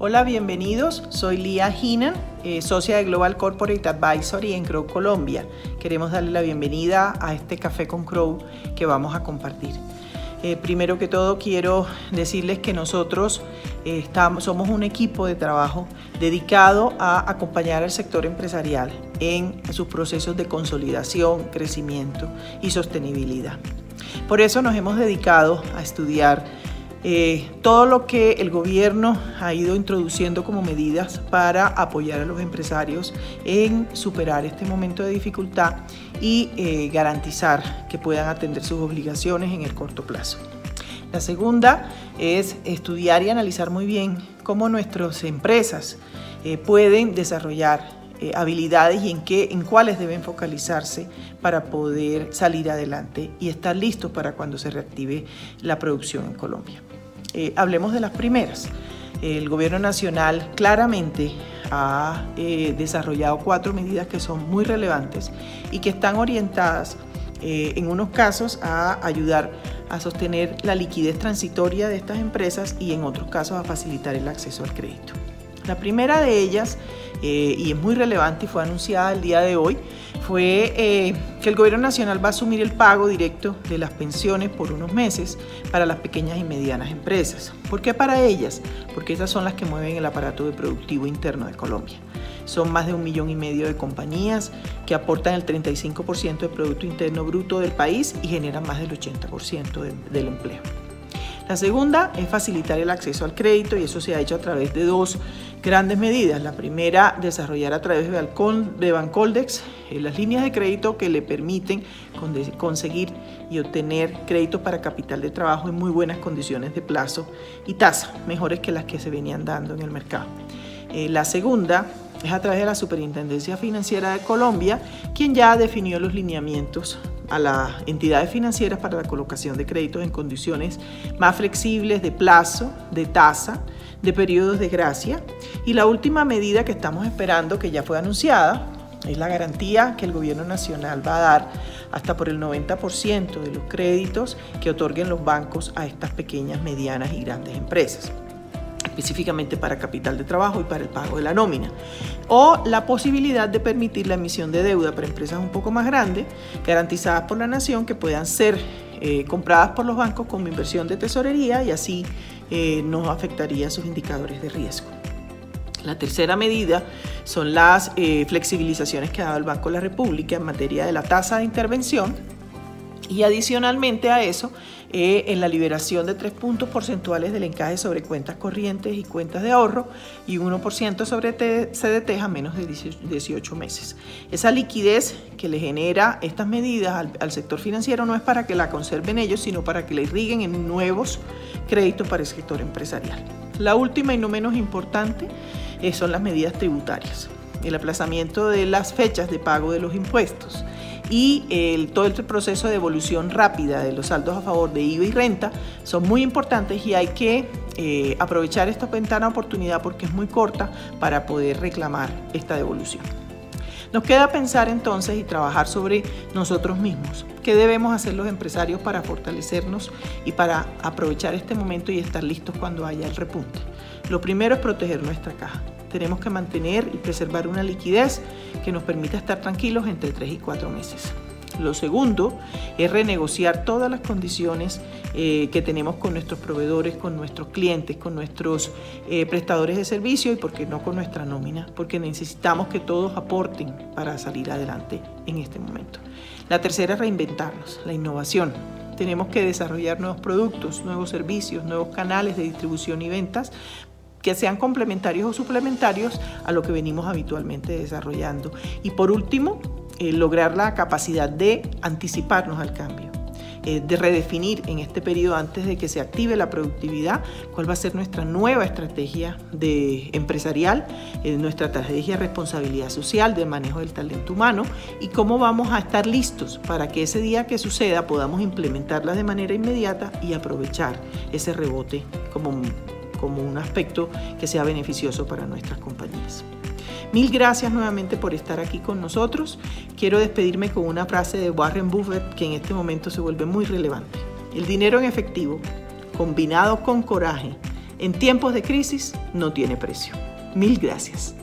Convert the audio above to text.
Hola, bienvenidos. Soy Lia Hinan, eh, socia de Global Corporate Advisory en Crow Colombia. Queremos darle la bienvenida a este café con Crow que vamos a compartir. Eh, primero que todo quiero decirles que nosotros eh, estamos, somos un equipo de trabajo dedicado a acompañar al sector empresarial en sus procesos de consolidación, crecimiento y sostenibilidad. Por eso nos hemos dedicado a estudiar eh, todo lo que el gobierno ha ido introduciendo como medidas para apoyar a los empresarios en superar este momento de dificultad y eh, garantizar que puedan atender sus obligaciones en el corto plazo. La segunda es estudiar y analizar muy bien cómo nuestras empresas eh, pueden desarrollar habilidades y en, qué, en cuáles deben focalizarse para poder salir adelante y estar listos para cuando se reactive la producción en Colombia. Eh, hablemos de las primeras. El gobierno nacional claramente ha eh, desarrollado cuatro medidas que son muy relevantes y que están orientadas eh, en unos casos a ayudar a sostener la liquidez transitoria de estas empresas y en otros casos a facilitar el acceso al crédito. La primera de ellas, y es muy relevante y fue anunciada el día de hoy, fue eh, que el gobierno nacional va a asumir el pago directo de las pensiones por unos meses para las pequeñas y medianas empresas. ¿Por qué para ellas? Porque esas son las que mueven el aparato de productivo interno de Colombia. Son más de un millón y medio de compañías que aportan el 35% del Producto Interno Bruto del país y generan más del 80% del empleo. La segunda es facilitar el acceso al crédito y eso se ha hecho a través de dos grandes medidas. La primera, desarrollar a través de Bancoldex eh, las líneas de crédito que le permiten conseguir y obtener créditos para capital de trabajo en muy buenas condiciones de plazo y tasa, mejores que las que se venían dando en el mercado. Eh, la segunda es a través de la Superintendencia Financiera de Colombia, quien ya definió los lineamientos a las entidades financieras para la colocación de créditos en condiciones más flexibles de plazo, de tasa, de periodos de gracia. Y la última medida que estamos esperando, que ya fue anunciada, es la garantía que el gobierno nacional va a dar hasta por el 90% de los créditos que otorguen los bancos a estas pequeñas, medianas y grandes empresas específicamente para capital de trabajo y para el pago de la nómina. O la posibilidad de permitir la emisión de deuda para empresas un poco más grandes, garantizadas por la nación, que puedan ser eh, compradas por los bancos como inversión de tesorería y así eh, no afectaría sus indicadores de riesgo. La tercera medida son las eh, flexibilizaciones que ha dado el Banco de la República en materia de la tasa de intervención y adicionalmente a eso, eh, en la liberación de tres puntos porcentuales del encaje sobre cuentas corrientes y cuentas de ahorro y un 1% sobre CDT a menos de 18 meses. Esa liquidez que le genera estas medidas al, al, sector financiero no es para que la conserven ellos, sino para que la irriguen en nuevos créditos para el sector empresarial. La última y no menos importante eh, son las medidas tributarias, el aplazamiento de las fechas de pago de los impuestos y el, todo el proceso de evolución rápida de los saldos a favor de IVA y renta son muy importantes y hay que eh, aprovechar esta ventana oportunidad porque es muy corta para poder reclamar esta devolución. Nos queda pensar entonces y trabajar sobre nosotros mismos. ¿Qué debemos hacer los empresarios para fortalecernos y para aprovechar este momento y estar listos cuando haya el repunte? Lo primero es proteger nuestra caja tenemos que mantener y preservar una liquidez que nos permita estar tranquilos entre 3 y 4 meses. Lo segundo es renegociar todas las condiciones eh, que tenemos con nuestros proveedores, con nuestros clientes, con nuestros eh, prestadores de servicio y, por qué no, con nuestra nómina, porque necesitamos que todos aporten para salir adelante en este momento. La tercera es reinventarnos, la innovación. Tenemos que desarrollar nuevos productos, nuevos servicios, nuevos canales de distribución y ventas que sean complementarios o suplementarios a lo que venimos habitualmente desarrollando. Y por último, eh, lograr la capacidad de anticiparnos al cambio eh, de redefinir en este periodo antes de que se active la productividad cuál va a ser nuestra nueva estrategia de empresarial, eh, nuestra estrategia de responsabilidad social, de manejo del talento humano y cómo vamos a estar listos para que ese día que suceda podamos implementarla de manera inmediata y aprovechar ese rebote como como un aspecto que sea beneficioso para nuestras compañías. Mil gracias nuevamente por estar aquí con nosotros. Quiero despedirme con una frase de Warren Buffett que en este momento se vuelve muy relevante. El dinero en efectivo, combinado con coraje En tiempos de crisis no tiene precio. Mil gracias.